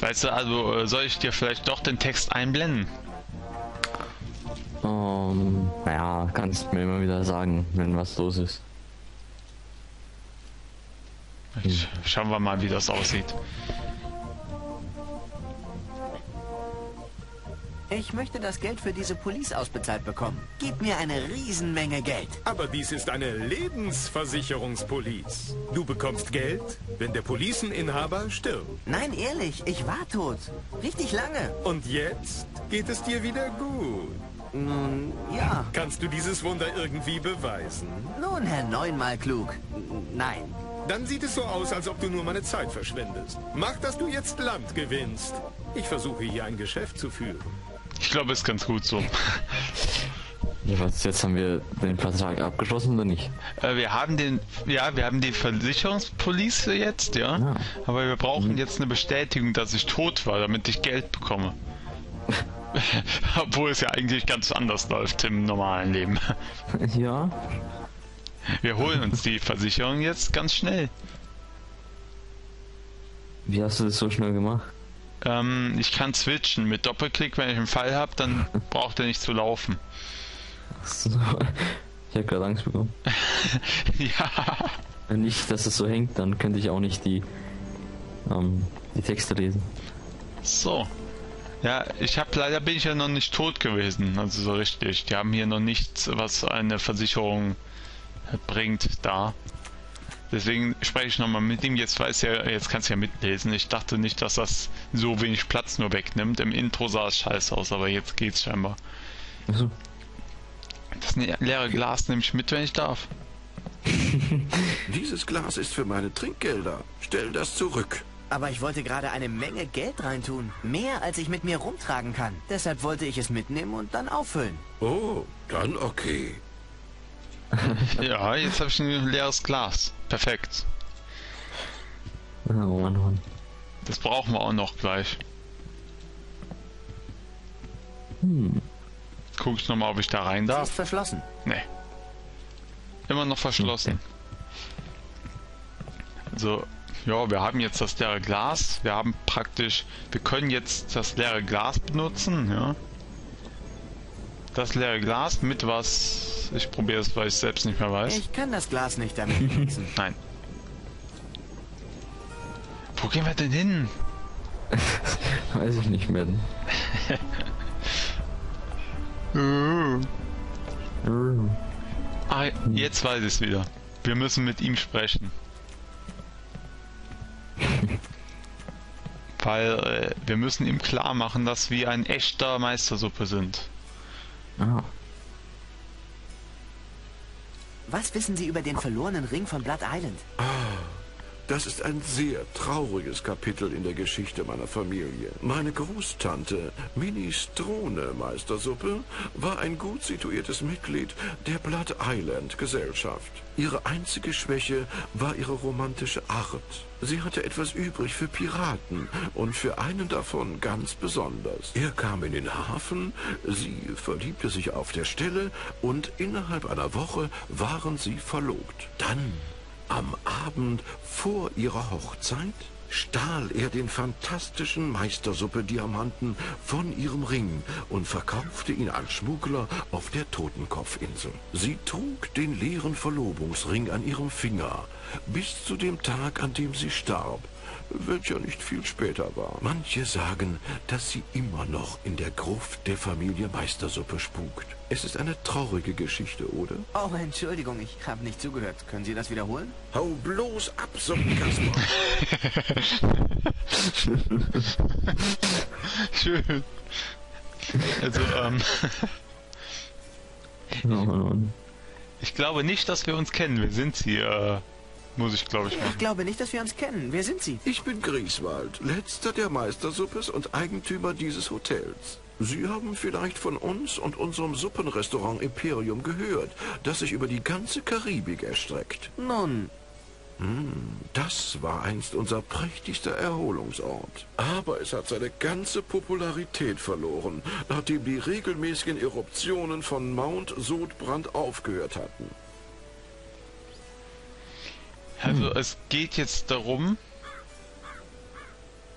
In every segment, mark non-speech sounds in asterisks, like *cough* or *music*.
Weißt du, also äh, soll ich dir vielleicht doch den Text einblenden? Ähm, naja, kannst mir immer wieder sagen, wenn was los ist. Ich, schauen wir mal, wie das aussieht. Ich möchte das Geld für diese Police ausbezahlt bekommen. Gib mir eine Riesenmenge Geld. Aber dies ist eine Lebensversicherungspolice. Du bekommst Geld, wenn der Policeninhaber stirbt. Nein, ehrlich, ich war tot. Richtig lange. Und jetzt geht es dir wieder gut. Nun, ja. Kannst du dieses Wunder irgendwie beweisen? Nun, Herr Neunmal klug. Nein. Dann sieht es so aus, als ob du nur meine Zeit verschwendest. Mach, dass du jetzt Land gewinnst. Ich versuche hier ein Geschäft zu führen. Ich glaube, ist ganz gut so. Ja, was, jetzt haben wir den Vertrag abgeschlossen oder nicht? Äh, wir haben den, ja, wir haben die Versicherungspolice jetzt, ja. Ja. Aber wir brauchen jetzt eine Bestätigung, dass ich tot war, damit ich Geld bekomme. *laughs* Obwohl es ja eigentlich ganz anders läuft im normalen Leben. Ja. Wir holen uns die Versicherung jetzt ganz schnell. Wie hast du das so schnell gemacht? Ähm, ich kann switchen mit Doppelklick, wenn ich einen Fall habe, dann *laughs* braucht er nicht zu laufen. So. Ich habe gerade Angst bekommen. *laughs* ja. Wenn nicht, dass es so hängt, dann könnte ich auch nicht die, ähm, die Texte lesen. So. Ja, ich habe leider bin ich ja noch nicht tot gewesen, also so richtig. Die haben hier noch nichts, was eine Versicherung bringt da. Deswegen spreche ich nochmal mit ihm. Jetzt weiß ja, jetzt kannst du ja mitlesen. Ich dachte nicht, dass das so wenig Platz nur wegnimmt. Im Intro sah es scheiße aus, aber jetzt geht's scheinbar. Also, Das leere Glas nehme ich mit, wenn ich darf. *laughs* Dieses Glas ist für meine Trinkgelder. Stell das zurück. Aber ich wollte gerade eine Menge Geld reintun. Mehr, als ich mit mir rumtragen kann. Deshalb wollte ich es mitnehmen und dann auffüllen. Oh, dann okay. Ja, jetzt habe ich ein leeres Glas. Perfekt. oh Mann, Mann. Das brauchen wir auch noch gleich. Hm. Guck ich nochmal, ob ich da rein Sie darf. ist verschlossen. Nee. Immer noch verschlossen. Also, ja, wir haben jetzt das leere Glas. Wir haben praktisch, wir können jetzt das leere Glas benutzen, ja. Das leere Glas mit was, ich probiere es, weil ich selbst nicht mehr weiß. Ich kann das Glas nicht damit *laughs* benutzen. Nein. Wo gehen wir denn hin? *laughs* Weiß ich nicht mehr. *laughs* Ah, jetzt weiß ich es wieder. Wir müssen mit ihm sprechen. Weil äh, wir müssen ihm klar machen, dass wir ein echter Meistersuppe sind. Ah, Was wissen Sie über den verlorenen Ring von Blood Island? Das ist ein sehr trauriges Kapitel in der Geschichte meiner Familie. Meine Großtante, Minestrone Meistersuppe, war ein gut situiertes Mitglied der Blood Island Gesellschaft. Ihre einzige Schwäche war ihre romantische Art. Sie hatte etwas übrig für Piraten und für einen davon ganz besonders. Er kam in den Hafen, sie verliebte sich auf der Stelle und innerhalb einer Woche waren sie verlobt. Dann am Abend vor ihrer Hochzeit stahl er den fantastischen Meistersuppe-Diamanten von ihrem Ring und verkaufte ihn als Schmuggler auf der Totenkopfinsel. Sie trug den leeren Verlobungsring an ihrem Finger bis zu dem Tag, an dem sie starb, welcher nicht viel später war. Manche sagen, dass sie immer noch in der Gruft der Familie Meistersuppe spukt. Es ist eine traurige Geschichte, oder? Oh, Entschuldigung, ich habe nicht zugehört. Können Sie das wiederholen? Hau bloß ab, Suppenkasper. *laughs* Schön. Also, ähm, *laughs* Mann. ich glaube nicht, dass wir uns kennen. Wir sind sie, äh, muss ich glaube ich Ich machen. glaube nicht, dass wir uns kennen. Wer sind Sie? Ich bin Grieswald, letzter der Meistersuppes und Eigentümer dieses Hotels. Sie haben vielleicht von uns und unserem Suppenrestaurant Imperium gehört, das sich über die ganze Karibik erstreckt. Nun, Das war einst unser prächtigster Erholungsort. Aber es hat seine ganze Popularität verloren, nachdem die regelmäßigen Eruptionen von Mount Sodbrand aufgehört hatten. Also, es geht jetzt darum,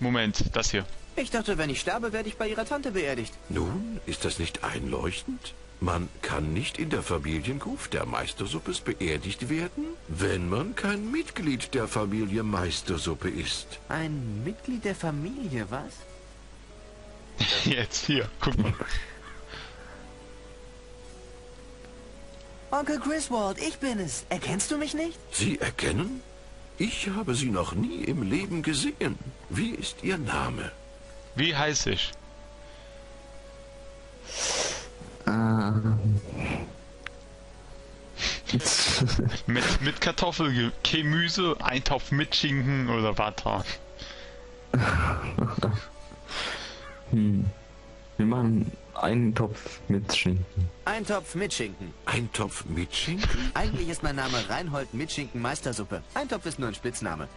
Moment, das hier. Ich dachte, wenn ich sterbe, werde ich bei ihrer Tante beerdigt. Nun, ist das nicht einleuchtend? Man kann nicht in der Familiengruft der Meistersuppes beerdigt werden, wenn man kein Mitglied der Familie Meistersuppe ist. Ein Mitglied der Familie, was? *laughs* Jetzt hier, guck mal. Onkel Griswold, ich bin es. Erkennst du mich nicht? Sie erkennen? Ich habe Sie noch nie im Leben gesehen. Wie ist Ihr Name? Wie heiß ich? Ähm. Mit, mit Kartoffel, Gemüse, Eintopf mit Schinken oder Butter. hm. Wir machen einen Topf mit Schinken. Ein Topf mit Schinken. Ein Topf mit Schinken? Eigentlich ist mein Name Reinhold Mitschinken Meistersuppe. Ein Topf ist nur ein Spitzname.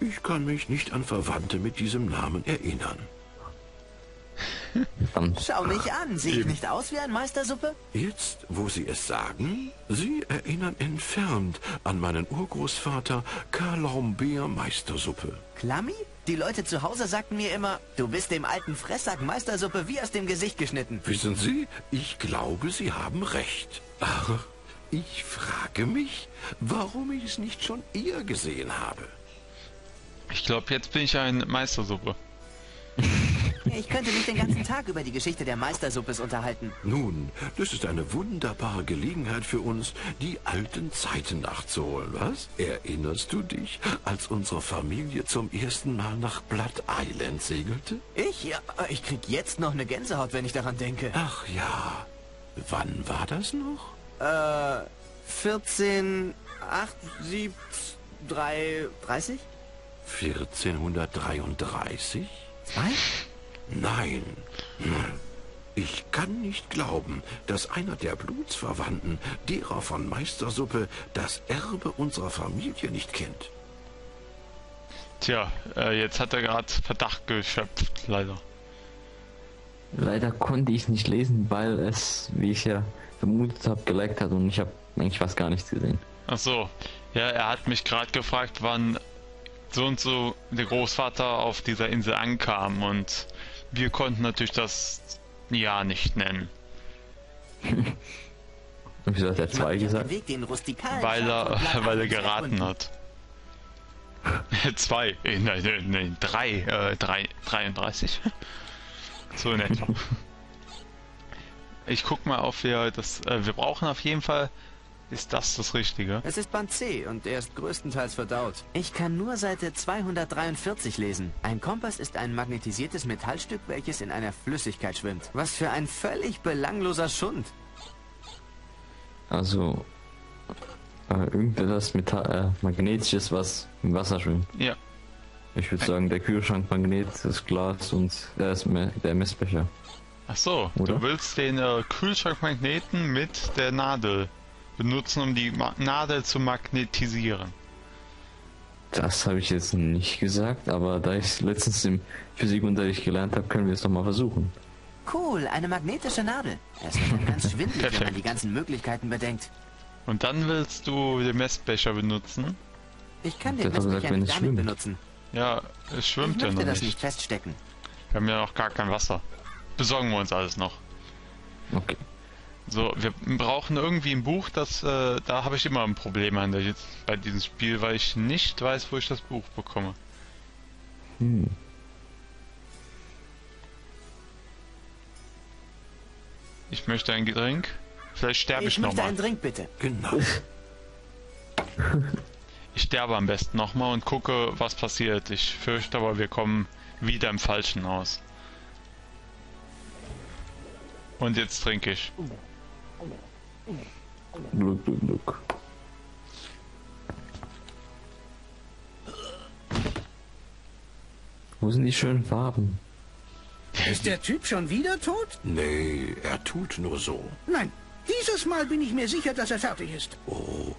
Ich kann mich nicht an Verwandte mit diesem Namen erinnern. *laughs* Schau mich an. Sehe ich nicht aus wie ein Meistersuppe? Jetzt, wo Sie es sagen, Sie erinnern entfernt an meinen Urgroßvater Karl Lambert Meistersuppe. Klammi? Die Leute zu Hause sagten mir immer, du bist dem alten Fresssack Meistersuppe wie aus dem Gesicht geschnitten. Wissen Sie, ich glaube, Sie haben recht. Ach, ich frage mich, warum ich es nicht schon eher gesehen habe. Ich glaube, jetzt bin ich ein Meistersuppe. Ich könnte mich den ganzen Tag über die Geschichte der Meistersuppes unterhalten. Nun, das ist eine wunderbare Gelegenheit für uns, die alten Zeiten nachzuholen, was? Erinnerst du dich, als unsere Familie zum ersten Mal nach Blood Island segelte? Ich? Ja, ich krieg jetzt noch eine Gänsehaut, wenn ich daran denke. Ach ja, wann war das noch? Äh, 14, 8, 7, 3, 30? 1433? Zwei? Nein. Hm. Ich kann nicht glauben, dass einer der Blutsverwandten, derer von Meistersuppe, das Erbe unserer Familie nicht kennt. Tja, äh, jetzt hat er gerade Verdacht geschöpft, leider. leider konnte ich es nicht lesen, weil es, wie ich ja vermutet habe, geliked hat und ich habe eigentlich fast gar nichts gesehen. Ach so. Ja, er hat mich gerade gefragt, wann so und so der Großvater auf dieser Insel ankam und wir konnten natürlich das Jahr nicht nennen, Und *laughs* wieso hat er zwei gesagt? *laughs* weil er, weil er geraten hat. *laughs* Zwei, äh, nein, nein, nein, drei, äh, drei, 33. so in etwa. Ich guck mal, ob wir das, äh, wir brauchen auf jeden Fall, ist das das Richtige? Es ist Band C und er ist größtenteils verdaut. Ich kann nur Seite 243 lesen. Ein Kompass ist ein magnetisiertes Metallstück, welches in einer Flüssigkeit schwimmt. Was für ein völlig belangloser Schund. Also äh, irgendetwas Metall, äh, magnetisches, was im Wasser schwimmt. Ja, Ich würde sagen, der Kühlschrank Magnet, das Glas und der, ist me der Messbecher. Ach so, Oder? du willst den äh, Kühlschrankmagneten mit der Nadel benutzen, um die Ma Nadel zu magnetisieren. Das habe ich jetzt nicht gesagt, aber da ich es letztens im Physikunterricht gelernt habe, können wir es doch mal versuchen. Cool, eine magnetische Nadel. Es doch ganz schwindelig, wenn man die ganzen Möglichkeiten bedenkt. Und dann willst du den Messbecher benutzen. Ich kann den gesagt, Messbecher wenn nicht es damit schwimmt. benutzen. Ja, es Ich schwimmt ja möchte noch das nicht. nicht feststecken. Wir haben ja noch gar kein Wasser. Besorgen wir uns alles noch. Okay. So, wir brauchen irgendwie ein Buch, das, äh, da habe ich immer ein Problem an der, bei diesem Spiel, weil ich nicht weiß, wo ich das Buch bekomme. Hm. Ich möchte ein Getränk. Vielleicht sterbe ich, Ich möchte nochmal. einen Drink, bitte. Genau. *laughs* Ich sterbe am besten nochmal und gucke, was passiert. Ich fürchte aber, wir kommen wieder im Falschen aus. Und jetzt trinke ich. Gluck, gluck, gluck. Wo sind die schönen Farben? Ist der Typ schon wieder tot? Nee, er tut nur so. Nein, dieses Mal bin ich mir sicher, dass er fertig ist. Oh,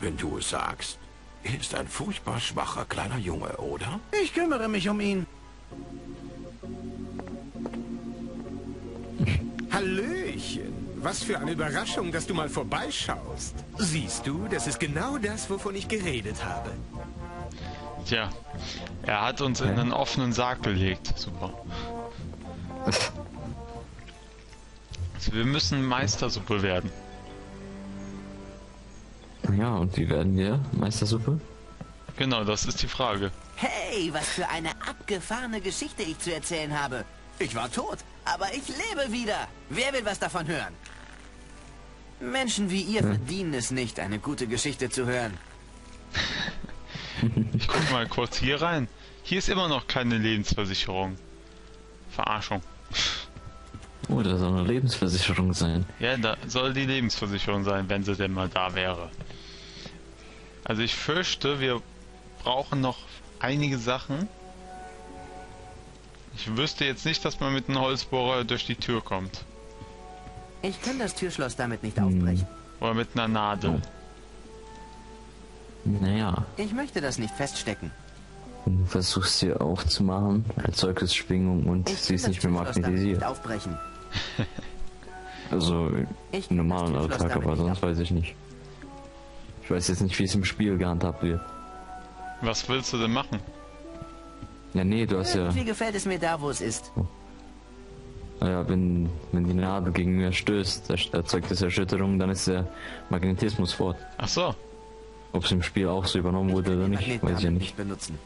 wenn du es sagst. Er ist ein furchtbar schwacher kleiner Junge, oder? Ich kümmere mich um ihn. *laughs* Hallöchen. Was für eine Überraschung, dass du mal vorbeischaust. Siehst du, das ist genau das, wovon ich geredet habe. Tja, er hat uns in einen offenen Sarg gelegt. Super. Also wir müssen Meistersuppe werden. Ja, und wie werden wir Meistersuppe? Genau, das ist die Frage. Hey, was für eine abgefahrene Geschichte ich zu erzählen habe. Ich war tot, aber ich lebe wieder. Wer will was davon hören? Menschen wie ihr verdienen es nicht, eine gute Geschichte zu hören. *laughs* Ich guck mal kurz hier rein. Hier ist immer noch keine Lebensversicherung. Verarschung. Oh, das soll eine Lebensversicherung sein. Ja, da soll die Lebensversicherung sein, wenn sie denn mal da wäre. Also ich fürchte, wir brauchen noch einige Sachen. Ich wüsste jetzt nicht, dass man mit einem Holzbohrer durch die Tür kommt. Ich kann das Türschloss damit nicht Hm. aufbrechen. Oder mit einer Nadel. Naja, Ich möchte das nicht feststecken. du versuchst sie aufzumachen, erzeugst es Schwingung und Ich sie ist nicht mehr damit nicht magnetisiert. aufbrechen. *laughs* Also Ich normalen Alltag, aber sonst weiß ich nicht. Ich weiß jetzt nicht, wie es im Spiel gehandhabt wird. Was willst du denn machen? Ja, nee, du hast ja, Irgendwie gefällt es mir da, wo es ist. Ja wenn, wenn die Nadel gegen mir stößt, er- erzeugt es Erschütterung, dann ist der Magnetismus fort. Ach so. Ob es im Spiel auch so übernommen wurde oder nicht, weiß ich ja damit nicht. benutzen.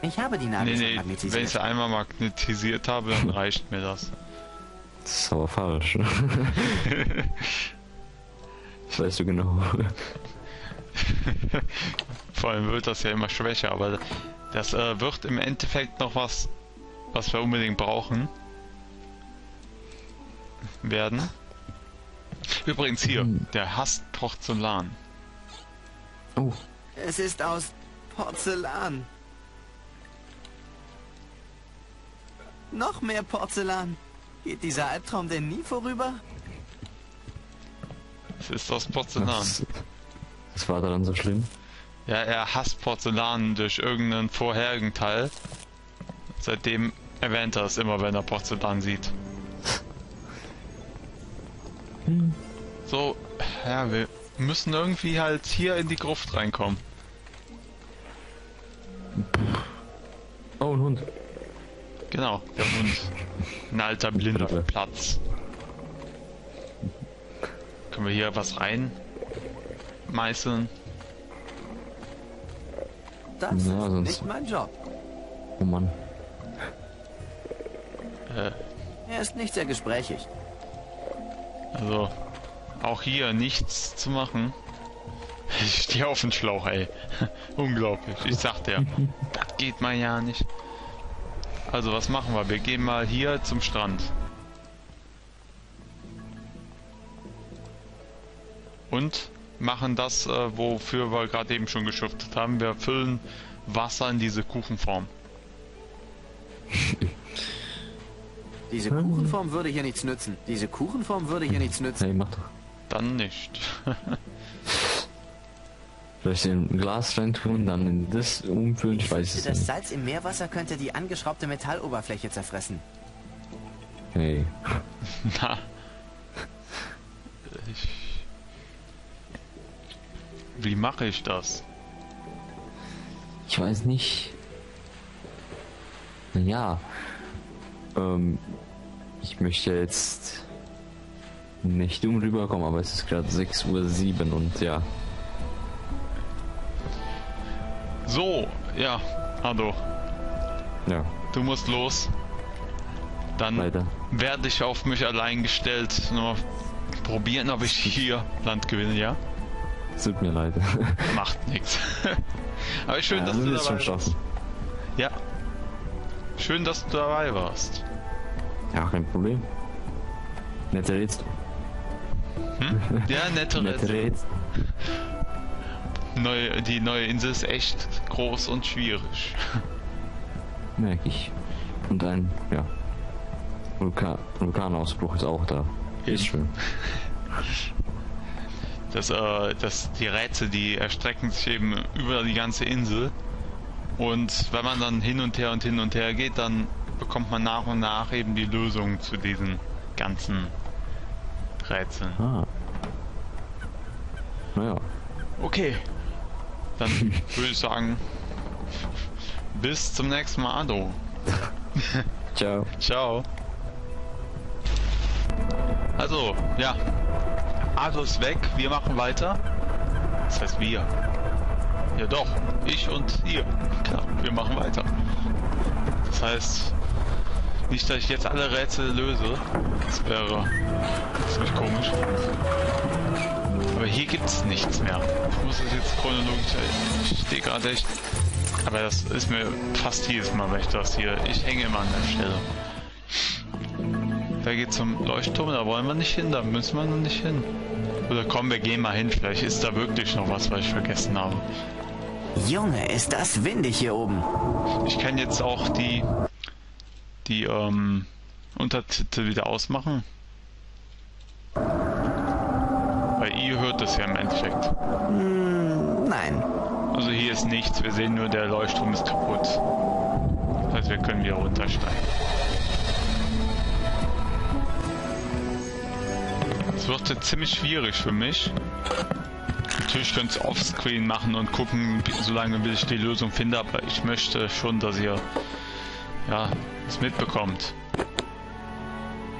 Ich habe die Nadel Nee, nee, wenn ich magnetisiert. sie einmal magnetisiert habe, dann *laughs* reicht mir das. Das ist aber falsch. *laughs* das weißt du genau. *laughs* Vor allem wird das ja immer schwächer, aber das äh, wird im Endeffekt noch was, was wir unbedingt brauchen. Werden. Übrigens hier, der hasst Porzellan. Oh, Es ist aus Porzellan. Noch mehr Porzellan. Geht dieser Albtraum denn nie vorüber? Es ist aus Porzellan. das, das war daran so schlimm. Ja, er hasst Porzellan durch irgendeinen vorherigen Teil. Seitdem erwähnt er es immer, wenn er Porzellan sieht. So, ja, wir müssen irgendwie halt hier in die Gruft reinkommen. Oh, ein Hund. Genau, der Hund. Ein alter blinder Bitte. Platz. Können wir hier was rein meißeln? Das Ja, ist sonst- nicht mein Job. Oh Mann. Äh, Er ist nicht sehr gesprächig. Also, auch hier nichts zu machen. *laughs* Ich stehe auf den Schlauch, ey. *laughs* Unglaublich. Ich sag dir, *laughs* das geht mal ja nicht. Also, was machen wir? Wir gehen mal hier zum Strand. Und machen das, äh, wofür wir gerade eben schon geschuftet haben. Wir füllen Wasser in diese Kuchenform. Diese Kuchenform würde hier nichts nützen. Diese Kuchenform würde hier nichts nützen. Hey, mach doch. Dann nicht. *laughs* Vielleicht in ein Glas rein tun, dann in das umfüllen, ich weiß es Das nicht. Salz im Meerwasser könnte die angeschraubte Metalloberfläche zerfressen. Hey. *laughs* Na. Ich... Wie mache ich das? Ich weiß nicht. Ja. Ähm, ich möchte jetzt nicht dumm rüberkommen, aber es ist gerade 6.07 Uhr und ja. So, ja, Ado, Ja, du musst los. Dann weiter. werde ich auf mich allein gestellt. Nur probieren, ob ich hier Land gewinne, ja? Tut mir leid. *laughs* Macht nichts. *laughs* Aber schön, Ja, dass du dabei warst. Ja. Schön, dass du dabei warst. Ja, kein Problem. Nette Rätsel. Ja, nette Nette Rätsel. Neue, die neue Insel ist echt groß und schwierig. Merke ich. Und ein, ja. Vulkan Vulkanausbruch ist auch da. Ist schön. Das, äh, das, die Rätsel, die erstrecken sich eben über die ganze Insel. Und wenn man dann hin und her und hin und her geht, dann bekommt man nach und nach eben die Lösung zu diesen ganzen Rätseln. Ah. Naja. Okay. Dann *laughs* würde ich sagen, Bis zum nächsten Mal, Ado. *laughs* Ciao. Ciao. Also, ja. Ado ist weg, wir machen weiter. Das heißt wir. Ja doch, ich und ihr. Klar, wir machen weiter. Das heißt, nicht, dass ich jetzt alle Rätsel löse. Das wäre ziemlich komisch. Aber hier gibt es nichts mehr. Ich muss es jetzt chronologisch... Ich stehe gerade echt... Aber das ist mir fast jedes Mal, wenn ich das hier... Ich hänge immer an der Stelle. Da geht zum Leuchtturm, da wollen wir nicht hin, da müssen wir noch nicht hin. Oder komm, wir gehen mal hin, vielleicht ist da wirklich noch was, was ich vergessen habe. Junge, ist das windig hier oben. Ich kann jetzt auch die die ähm, Untertitel wieder ausmachen. Weil ihr hört das ja im Endeffekt. Nein. Also hier ist nichts, wir sehen nur, der Leuchtturm ist kaputt. Das heißt, wir können wieder runtersteigen. Es wird jetzt ziemlich schwierig für mich. Natürlich könnt ihr offscreen machen und gucken, solange bis ich die Lösung finde, aber ich möchte schon, dass ihr ja, es mitbekommt.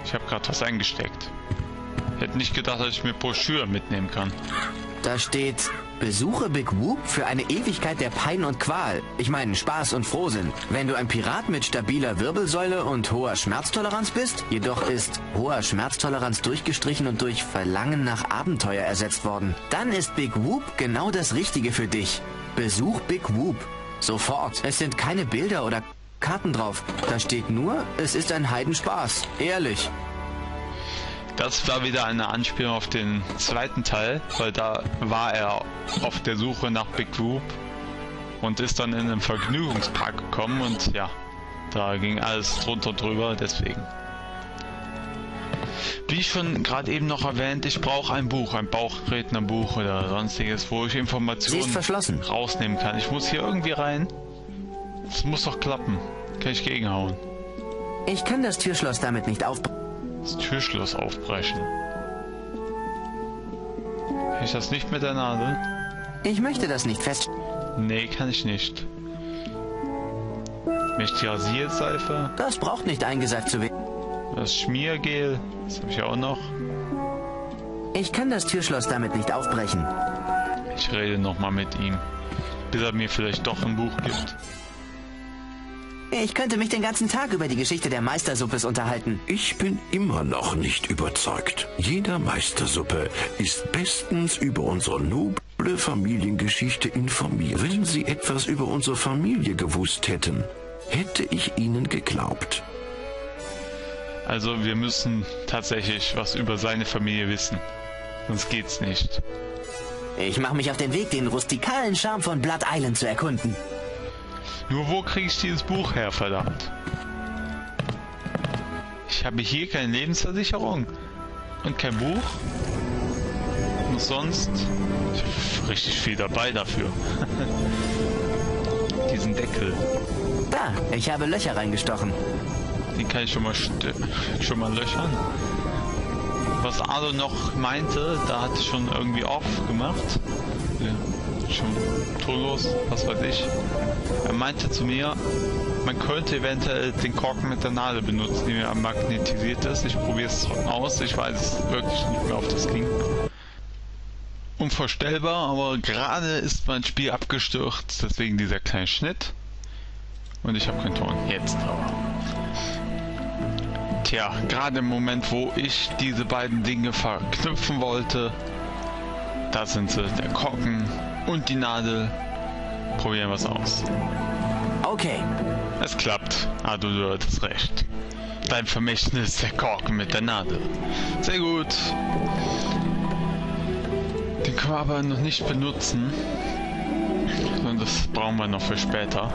Ich habe gerade was eingesteckt. Hätte nicht gedacht, dass ich mir Broschüren mitnehmen kann. Da steht, besuche Big Whoop für eine Ewigkeit der Pein und Qual. Ich meine Spaß und Frohsinn. Wenn du ein Pirat mit stabiler Wirbelsäule und hoher Schmerztoleranz bist, jedoch ist hoher Schmerztoleranz durchgestrichen und durch Verlangen nach Abenteuer ersetzt worden, dann ist Big Whoop genau das Richtige für dich. Besuch Big Whoop. Sofort. Es sind keine Bilder oder Karten drauf. Da steht nur, es ist ein Heidenspaß. Ehrlich. Das war wieder eine Anspielung auf den zweiten Teil, weil da war er auf der Suche nach Big Group und ist dann in einen Vergnügungspark gekommen und ja, da ging alles drunter und drüber, deswegen. Wie schon gerade eben noch erwähnt, ich brauche ein Buch, ein Bauchrednerbuch oder sonstiges, wo ich Informationen rausnehmen kann. Ich muss hier irgendwie rein. Es muss doch klappen. Kann ich gegenhauen. Ich kann das Türschloss damit nicht aufbrechen. Das Türschloss aufbrechen. Kann ich das nicht mit der Nadel? Ich möchte das nicht fest. Nee, kann ich nicht. Mächtige Rasierseife, Das braucht nicht eingeseift zu werden. das Schmiergel, das habe ich auch noch. Ich kann das Türschloss damit nicht aufbrechen. Ich rede nochmal mit ihm, bis er mir vielleicht doch ein Buch gibt. Ich könnte mich den ganzen Tag über die Geschichte der Meistersuppes unterhalten. Ich bin immer noch nicht überzeugt. Jeder Meistersuppe ist bestens über unsere noble Familiengeschichte informiert. Wenn Sie etwas über unsere Familie gewusst hätten, hätte ich Ihnen geglaubt. Also wir müssen tatsächlich was über seine Familie wissen. Sonst geht's nicht. Ich mache mich auf den Weg, den rustikalen Charme von Blood Island zu erkunden. Nur wo kriege ich dieses Buch her, verdammt? Ich habe hier keine Lebensversicherung und kein Buch. Und sonst richtig viel dabei dafür. *laughs* Diesen Deckel, Da, ich habe Löcher reingestochen. den kann ich schon mal schon mal löchern. Was Ado noch meinte, da hatte ich schon irgendwie off gemacht. Ja, schon tonlos, was weiß ich. Er meinte zu mir, man könnte eventuell den Korken mit der Nadel benutzen, die mir magnetisiert ist. Ich probiere es aus, ich weiß es wirklich nicht mehr, ob das ging. Unvorstellbar, aber gerade ist mein Spiel abgestürzt, deswegen dieser kleine Schnitt. Und ich habe keinen Ton. Jetzt aber. Tja, gerade im Moment, wo ich diese beiden Dinge verknüpfen wollte, da sind sie, der Korken und die Nadel. Probieren wir es aus. Okay, Es klappt. Ah, du, du hattest recht. Dein Vermächtnis, der Korken mit der Nadel. Sehr gut. Den können wir aber noch nicht benutzen. Und das brauchen wir noch für später.